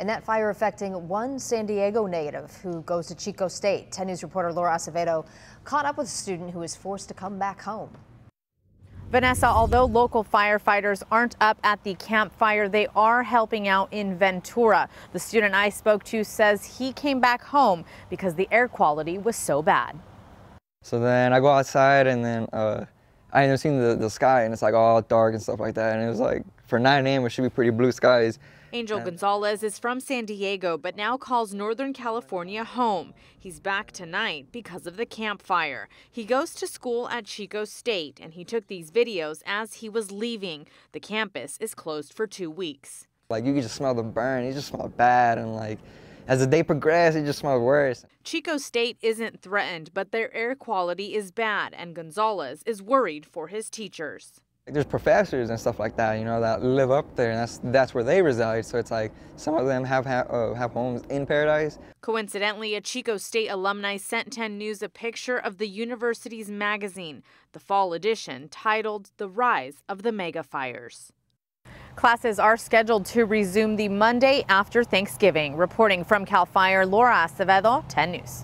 And that fire affecting one San Diego native who goes to Chico State. 10 News reporter Laura Acevedo caught up with a student who was forced to come back home. Vanessa, although local firefighters aren't up at the Camp Fire, they are helping out in Ventura. The student I spoke to says he came back home because the air quality was so bad. So then I go outside and then uh, I ended up seeing the, the sky and it's like all dark and stuff like that. And it was like for 9 a.m. it should be pretty blue skies. Angel and Gonzalez is from San Diego, but now calls Northern California home. He's back tonight because of the Camp Fire. He goes to school at Chico State, and he took these videos as he was leaving. The campus is closed for two weeks. Like you could just smell the burn. It just smelled bad, and like as the day progressed, it just smelled worse. Chico State isn't threatened, but their air quality is bad, and Gonzalez is worried for his teachers. There's professors and stuff like that, you know, that live up there, and that's that's where they reside. So it's like some of them have ha uh, have homes in Paradise. Coincidentally, a Chico State alumni sent 10 News a picture of the university's magazine, the fall edition, titled "The Rise of the Mega Fires." Classes are scheduled to resume the Monday after Thanksgiving. Reporting from Cal Fire, Laura Acevedo, 10 News.